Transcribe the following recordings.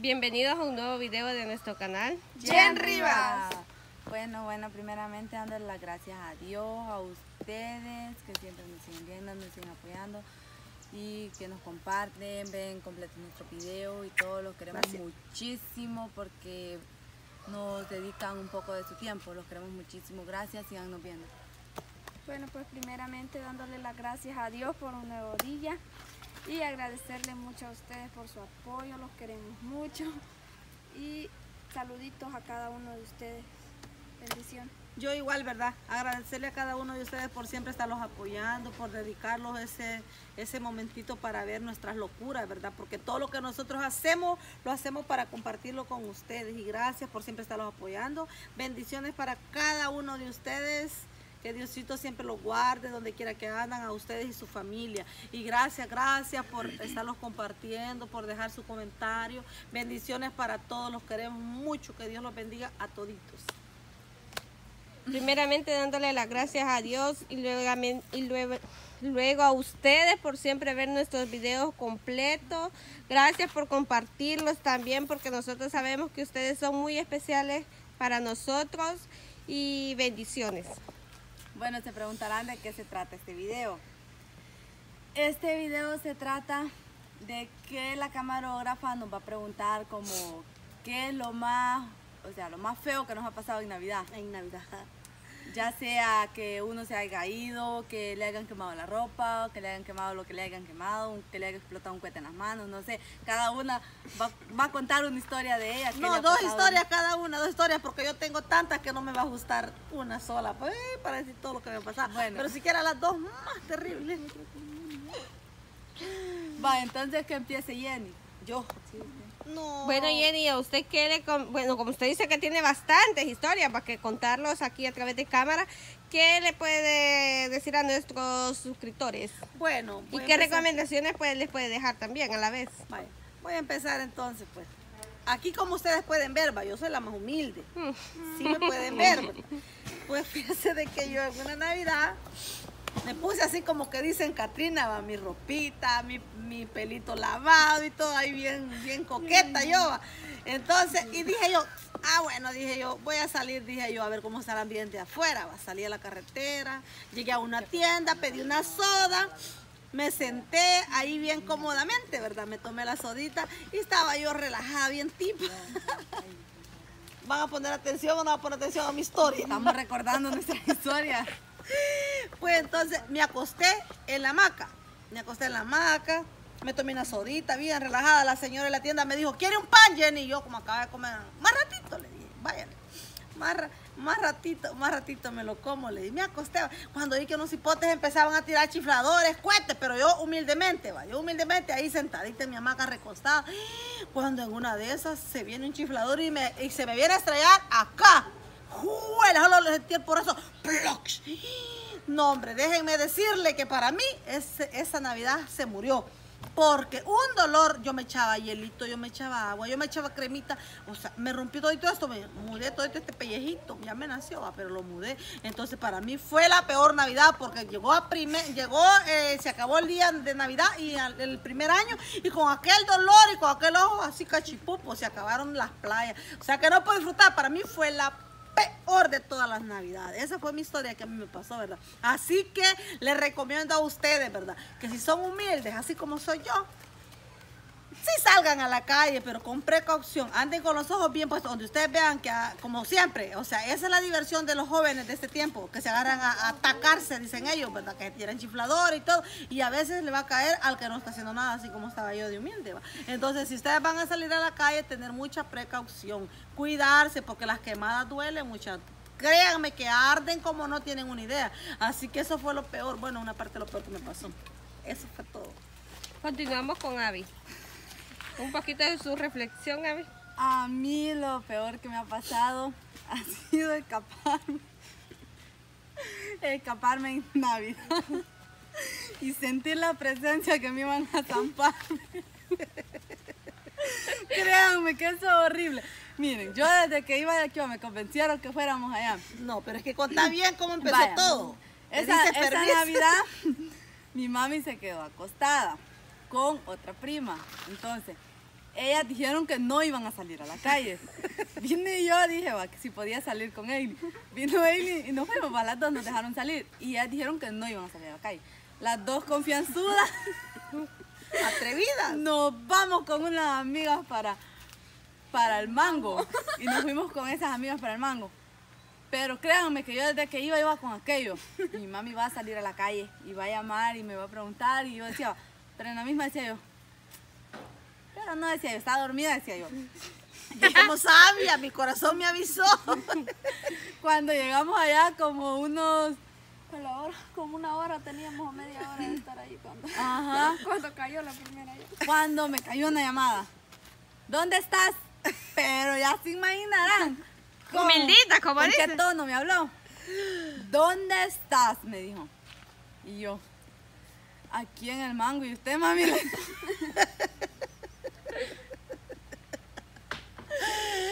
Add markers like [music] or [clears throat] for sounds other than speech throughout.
Bienvenidos a un nuevo video de nuestro canal. Jen Rivas. Bueno, bueno, primeramente dándole las gracias a Dios, a ustedes que siempre nos siguen viendo, nos siguen apoyando y que nos comparten, ven completo nuestro video y todos los queremos muchísimo porque nos dedican un poco de su tiempo, los queremos muchísimo, gracias, síganos viendo. Bueno, pues primeramente dándole las gracias a Dios por un nuevo día y agradecerle mucho a ustedes por su apoyo, los queremos mucho y saluditos a cada uno de ustedes. Bendición. Yo igual, ¿verdad? Agradecerle a cada uno de ustedes por siempre estarlos apoyando, por dedicarlos ese, ese momentito para ver nuestras locuras, ¿verdad? Porque todo lo que nosotros hacemos, lo hacemos para compartirlo con ustedes. Y gracias por siempre estarlos apoyando. Bendiciones para cada uno de ustedes. Que Diosito siempre los guarde donde quiera que andan a ustedes y su familia. Y gracias, gracias por estarlos compartiendo, por dejar su comentario. Bendiciones para todos, los queremos mucho. Que Dios los bendiga a toditos. Primeramente dándole las gracias a Dios y luego, a ustedes por siempre ver nuestros videos completos. Gracias por compartirlos también porque nosotros sabemos que ustedes son muy especiales para nosotros y bendiciones. Bueno, se preguntarán de qué se trata este video. Este video se trata de que la camarógrafa nos va a preguntar como qué es lo más, o sea, lo más feo que nos ha pasado en Navidad. En Navidad. Ya sea que uno se haya ido, que le hayan quemado la ropa, que le hayan quemado lo que le hayan quemado, que le haya explotado un cohete en las manos, no sé. Cada una va, va a contar una historia de ella. No, dos historias cada una, dos historias, porque yo tengo tantas que no me va a gustar una sola, pues, para decir todo lo que me ha pasado. Bueno. Pero siquiera las dos más terribles. Va, entonces que empiece Jenny. Yo. Sí, no. Bueno, Jenny, ¿usted quiere, bueno, como usted dice que tiene bastantes historias para que contarlos aquí a través de cámara, ¿qué le puede decir a nuestros suscriptores? Bueno, ¿y qué recomendaciones pues, les puede dejar también a la vez? voy a empezar entonces, pues. Aquí como ustedes pueden ver, va, yo soy la más humilde. Mm. Sí me pueden ver. Pues fíjense de que yo en una Navidad me puse así como que dicen Katrina, va, mi ropita, mi, mi, pelito lavado y todo ahí bien, bien coqueta yo. Entonces, y dije yo, ah bueno, dije yo, voy a salir, dije yo, a ver cómo está el ambiente afuera. Va, salí a la carretera, llegué a una tienda, pedí una soda, me senté ahí bien cómodamente, ¿verdad? Me tomé la sodita y estaba yo relajada, bien tipo. [laughs] ¿Van a poner atención o no van a poner atención a mi historia? Estamos recordando nuestra historia. [laughs] Pues entonces me acosté en la hamaca. Me acosté en la hamaca, me tomé una sodita bien relajada. La señora de la tienda me dijo, ¿quiere un pan, Jenny? Y yo como acabé de comer, más ratito, le dije, váyale. Más, más ratito, más ratito me lo como, le dije, me acosté. Cuando vi que unos hipotes empezaban a tirar chifladores, cohetes, pero yo humildemente, va, yo humildemente ahí sentadita en mi hamaca recostada. Cuando en una de esas se viene un chiflador y, me, y se me viene a estrellar acá. ¡Juela! Sentí el porazo. No, hombre, déjenme decirle que para mí esa Navidad se murió. Porque un dolor, yo me echaba hielito, yo me echaba agua, yo me echaba cremita, o sea, me rompió todo esto, me mudé todo este pellejito, ya me nació, pero lo mudé. Entonces para mí fue la peor Navidad porque llegó a primer, llegó, eh, se acabó el día de Navidad y el primer año y con aquel dolor y con aquel ojo así cachipupo se acabaron las playas. O sea que no puedo disfrutar, para mí fue la peor de todas las navidades. Esa fue mi historia que a mí me pasó, ¿verdad? Así que les recomiendo a ustedes, ¿verdad? Que si son humildes, así como soy yo, sí salgan a la calle, pero con precaución. Anden con los ojos bien puestos, donde ustedes vean que, ah, como siempre, o sea, esa es la diversión de los jóvenes de este tiempo, que se agarran a, atacarse, dicen ellos, ¿verdad? Que tiran chiflador y todo. Y a veces le va a caer al que no está haciendo nada, así como estaba yo de humilde. ¿va? Entonces, si ustedes van a salir a la calle, tener mucha precaución, cuidarse, porque las quemadas duelen mucho. Créanme que arden como no tienen una idea. Así que eso fue lo peor, bueno, una parte de lo peor que me pasó. Eso fue todo. Continuamos con Abby. Un poquito de su reflexión, Abby. A mí lo peor que me ha pasado [laughs] ha sido escaparme. Escaparme en Navidad. [laughs] Y sentir la presencia que me iban a zamparme. [laughs] Créanme que eso es horrible. Miren, yo desde que iba de aquí me convencieron que fuéramos allá. No, pero es que contá [clears throat] bien cómo empezó todo. Esa, esa Navidad, mi mami se quedó acostada con otra prima. Entonces, ellas dijeron que no iban a salir a la calle. [laughs] Vine y yo dije, va, que si podía salir con Ailey. Vino Ailey y nos fuimos, va, las dos nos dejaron salir. Y ellas dijeron que no iban a salir a la calle. Las dos confianzudas. [laughs] Atrevida. Nos vamos con unas amigas para, para el mango. Y nos fuimos con esas amigas para el mango. Pero créanme que yo desde que iba, iba con aquello. Mi mami va a salir a la calle y va a llamar y me va a preguntar. Y yo decía, pero en la misma decía yo. Pero no decía yo, estaba dormida, decía yo. Yo como sabia, mi corazón me avisó. [laughs] Cuando llegamos allá, como unos. La hora, como una hora teníamos o media hora de estar ahí cuando, Ajá. [laughs] cuando cayó la primera lluvia. Cuando me cayó una llamada. ¿Dónde estás? [laughs] Pero ya se imaginarán. con- Humildita, como ¿Con qué dice. tono me habló? ¿Dónde estás? Me dijo. Y yo, aquí en el mango. ¿Y usted, mami? Le-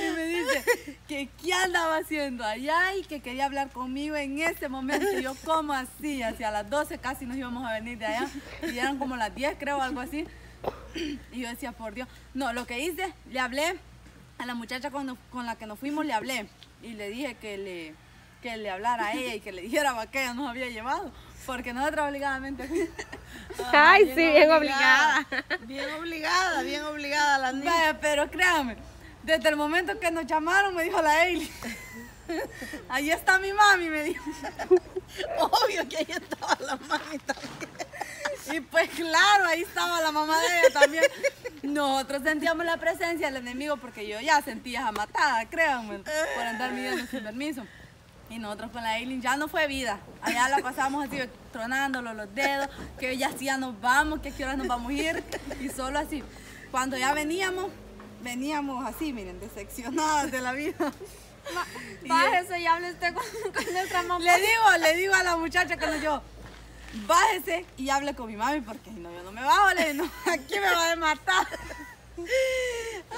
y me dice que qué andaba haciendo allá y que quería hablar conmigo en ese momento. Y yo, ¿cómo así? Hacia las 12 casi nos íbamos a venir de allá. Y eran como las 10, creo, algo así. Y yo decía, por Dios. No, lo que hice, le hablé a la muchacha cuando, con la que nos fuimos, le hablé. Y le dije que le, que le hablara a ella y que le dijera a que ella nos había llevado. Porque nosotros obligadamente. [laughs] Ay, sí, bien obligada. Bien obligada, bien obligada la niña. Vaya, pero créame, desde el momento que nos llamaron, me dijo la Ailey. Ahí está mi mami, me dijo. [laughs] Obvio que ahí estaba la mami también. Y pues claro, ahí estaba la mamá de ella también. Nosotros sentíamos la presencia del enemigo porque yo ya sentía esa matada, créanme, por andar midiendo sin permiso. Y nosotros con la Aileen ya no fue vida. Allá la pasamos así, tronándolo los dedos, que ya sí ya nos vamos, que a qué horas nos vamos a ir. Y solo así. Cuando ya veníamos, veníamos así, miren, decepcionadas de la vida. Yo- Bájese y hable usted con, [laughs] con nuestra mamá. le digo, le digo a la muchacha que nos llevó, bájese y hable con mi mami porque si no, yo no me bajo, le digo, no, [laughs] aquí me va a matar.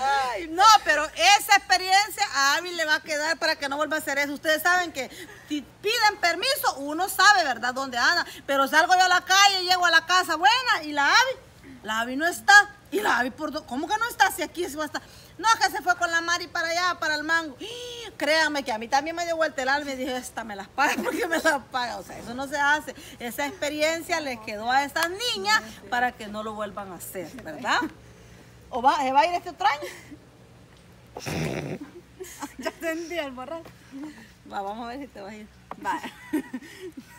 Ay, no, pero esa experiencia a Abby le va a quedar para que no vuelva a hacer eso. Ustedes saben que si piden permiso, uno sabe, ¿verdad?, dónde anda. Pero salgo yo a la calle, llego a la casa buena y la Abby, la Abby no está. Y la Abby, por do- ¿cómo que no está? Si aquí se va a estar. No, que se fue con la Mari para allá, para el mango. ¡Ih! Créanme que a mí también me dio vuelta el alma y dije, esta me las paga [laughs] porque me las paga. O sea, eso no se hace. Esa experiencia les quedó a estas niñas para que no lo vuelvan a hacer, ¿verdad? ¿O va, se va a ir este otro año? [laughs] ya sentí el borracho. Va, vamos a ver si te vas a ir. Vaya, [laughs]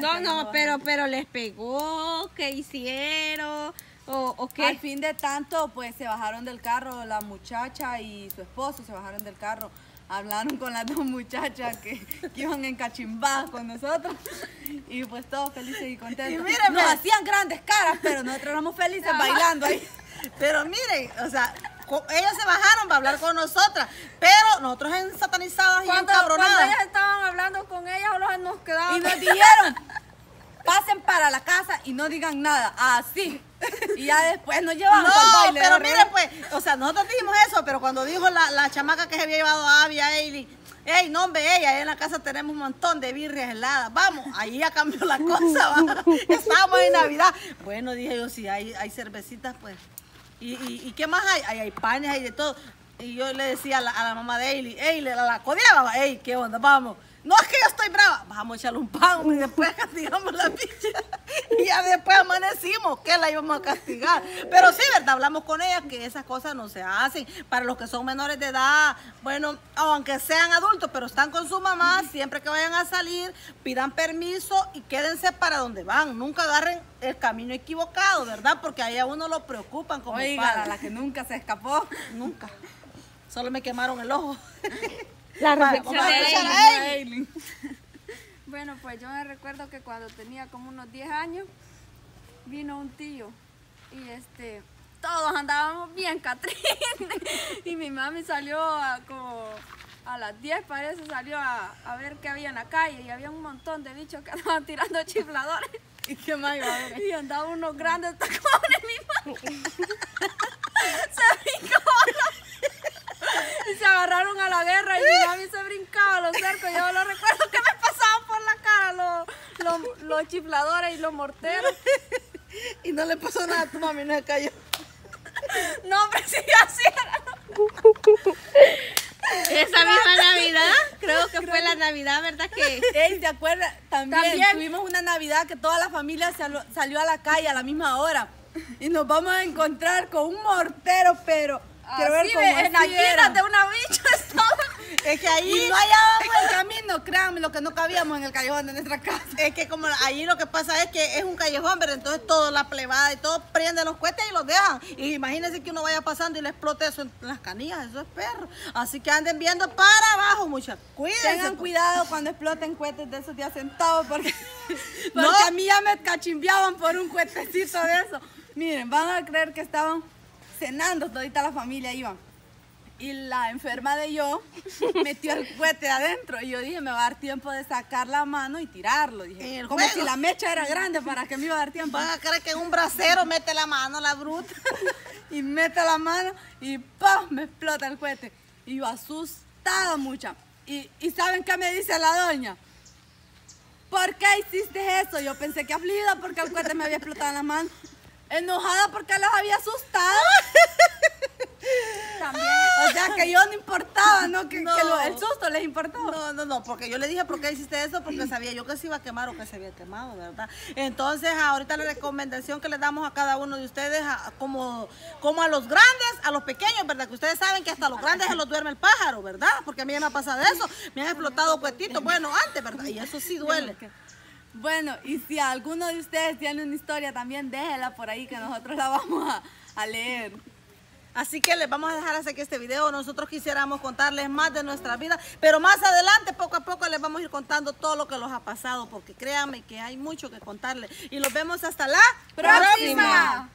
No, no, pero, pero les pegó, ¿qué hicieron? ¿O, o Al qué? fin de tanto, pues se bajaron del carro la muchacha y su esposo, se bajaron del carro. Hablaron con las dos muchachas que, que iban encachimbadas con nosotros y pues todos felices y contentos. Y. Nos hacían grandes caras, pero nosotros éramos felices bailando ahí. Pero miren, o sea, ellos se bajaron para hablar con nosotras, pero nosotros en satanizadas y encabronadas. ellas estaban hablando con ella, solo nos quedaban. Y nos dijeron, [laughs] pasen para la casa y no digan nada, así. Y ya después nos llevamos al No, baile. pero miren pues, o sea, nosotros dijimos eso, pero cuando dijo la, la chamaca que se había llevado a Abby, a Ailey, Ey, no, hombre, ella, ahí en la casa tenemos un montón de birrias heladas. Vamos, ahí ya cambió la cosa. va. [laughs] Estábamos en Navidad. Bueno, dije yo, si hay, hay cervecitas, pues. ¿Y, y, qué más hay? Hay, hay panes, hay de todo. Y yo le decía a la, a la mamá de Ailey, ey, le la, la codeaba, ey, ¿qué onda? Vamos. No es que yo estoy brava. Vamos a echarle un pan y después [laughs] castigamos la picha. Y ya después amanecimos que la íbamos a castigar. Pero sí, ¿verdad? Hablamos con ella que esas cosas no se hacen. Para los que son menores de edad, bueno, aunque sean adultos, pero están con su mamá, siempre que vayan a salir, pidan permiso y quédense para donde van. Nunca agarren el camino equivocado, ¿verdad? Porque ahí a uno lo preocupan como Oiga, padre. la que nunca se escapó. Nunca. Solo me quemaron el ojo. [laughs] La reflexión a de a Aileen. [laughs] Bueno, pues yo me recuerdo que cuando tenía como unos 10 años, vino un tío y este, todos andábamos bien [laughs] Catrín. y mi mami salió a como a las 10 parece, salió a, a ver qué había en la calle y había un montón de bichos que [laughs] andaban tirando chifladores. ¿Y qué más iba a ver? Y andaban unos grandes tacones, mi mami. se brincó la- Y se agarraron a la guerra y mi mami se brincaba los cercos. Yo lo recuerdo que chifladores [laughs] y No le pasó nada a tu mami, no se cayó. [laughs] No, hombre, sí, así era. [laughs] Esa misma Navidad, creo que fue la Navidad, ¿verdad? Que Ey, ¿te acuerdas? También, También. tuvimos una Navidad que toda la familia salió, salió a la calle a la misma hora. Y nos vamos a encontrar con un mortero, pero quiero ver cómo ve, en la de una bicha estaba. Es que ahí Y no hallábamos el camino, créanme, lo que no cabíamos en el callejón de nuestra casa. Es que como ahí lo que pasa es que es un callejón, pero entonces toda la plebada y todo prenden los cohetes y los dejan. Y imagínense que uno vaya pasando y le explote eso en las canillas, eso es perro. Así que anden viendo para abajo, muchachos. Cuídense. Tengan pues. cuidado cuando exploten cohetes de esos días sentados porque, [laughs] porque No. a mí ya me cachimbeaban por un cohetecito de eso. Miren, van a creer que estaban cenando todita la familia iban. Y la enferma de yo [laughs] metió el cohete adentro y yo dije, me va a dar tiempo de sacar la mano y tirarlo. Dije, como juego. si la mecha era grande para que me iba a dar tiempo. Van a creer que un brasero mete la mano la bruta. [laughs] y mete la mano y ¡pum! me explota el cohete. Y yo asustada mucha. Y, y ¿saben qué me dice la doña? ¿Por qué hiciste eso? Yo pensé que afligida porque el cohete me había explotado en la mano. Enojada porque los había asustado. También. O sea que yo no importaba, ¿no? Que, No. que les importaba. No, no, no, porque yo le dije por qué hiciste eso, porque sabía yo que se iba a quemar o que se había quemado, ¿verdad? Entonces, ahorita la recomendación que le damos a cada uno de ustedes, a- como, como a los grandes, a los pequeños, ¿verdad? Que ustedes saben que hasta los grandes se los duerme el pájaro, ¿verdad? Porque a mí ya me ha pasado eso, me han explotado cuetitos, bueno, antes, ¿verdad? Y eso sí duele. Bueno, y si alguno de ustedes tiene una historia también, déjela por ahí que nosotros la vamos a, a leer. Así que les vamos a dejar hasta aquí este video. Nosotros quisiéramos contarles más de nuestra vida, pero más adelante, poco a poco, les vamos a ir contando todo lo que nos ha pasado, porque créanme que hay mucho que contarles. Y los vemos hasta la ¡Próxima!